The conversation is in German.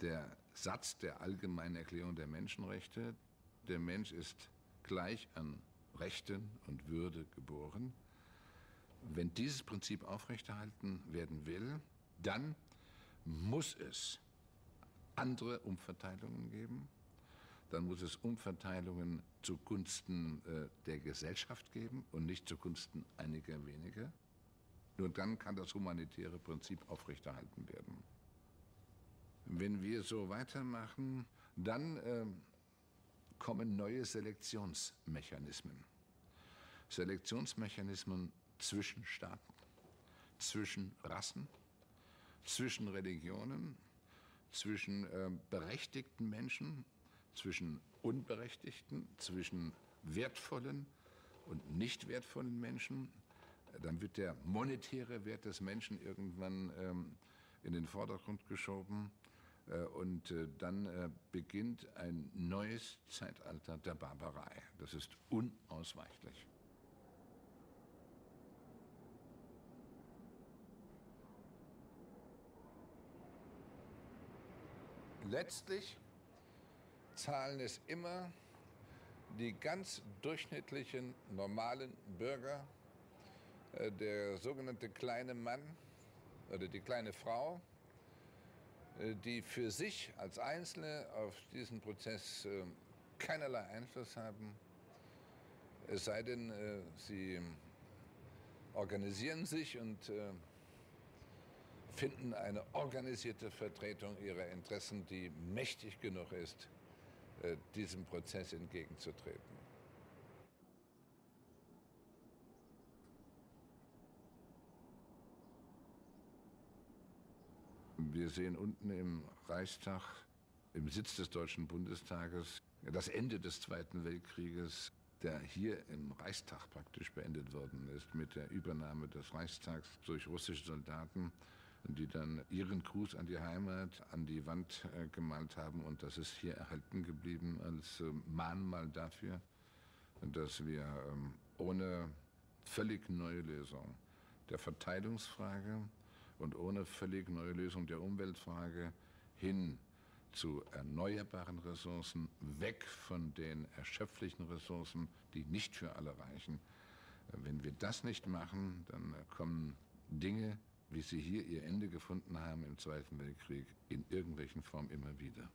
der Satz der Allgemeinen Erklärung der Menschenrechte, der Mensch ist gleich an Rechten und Würde geboren. Wenn dieses Prinzip aufrechterhalten werden will, dann muss es andere Umverteilungen geben. Dann muss es Umverteilungen zugunsten äh, der Gesellschaft geben und nicht zugunsten einiger weniger. Nur dann kann das humanitäre Prinzip aufrechterhalten werden. Wenn wir so weitermachen, dann äh, kommen neue Selektionsmechanismen. Selektionsmechanismen zwischen Staaten, zwischen Rassen, zwischen Religionen, zwischen äh, berechtigten Menschen, zwischen unberechtigten, zwischen wertvollen und nicht wertvollen Menschen. Dann wird der monetäre Wert des Menschen irgendwann ähm, in den Vordergrund geschoben. Äh, und äh, dann äh, beginnt ein neues Zeitalter der Barbarei. Das ist unausweichlich. Letztlich zahlen es immer die ganz durchschnittlichen, normalen Bürger, der sogenannte kleine Mann oder die kleine Frau, die für sich als Einzelne auf diesen Prozess äh, keinerlei Einfluss haben, es sei denn, äh, sie organisieren sich und finden eine organisierte Vertretung ihrer Interessen, die mächtig genug ist, diesem Prozess entgegenzutreten. Wir sehen unten im Reichstag, im Sitz des Deutschen Bundestages, das Ende des Zweiten Weltkrieges, der hier im Reichstag praktisch beendet worden ist mit der Übernahme des Reichstags durch russische Soldaten, die dann ihren Gruß an die Heimat an die Wand äh, gemalt haben. Und das ist hier erhalten geblieben als äh, Mahnmal dafür, dass wir ähm, ohne völlig neue Lösung der Verteilungsfrage, und ohne völlig neue Lösung der Umweltfrage hin zu erneuerbaren Ressourcen, weg von den erschöpflichen Ressourcen, die nicht für alle reichen. Wenn wir das nicht machen, dann kommen Dinge, wie sie hier ihr Ende gefunden haben im Zweiten Weltkrieg, in irgendwelchen Formen immer wieder.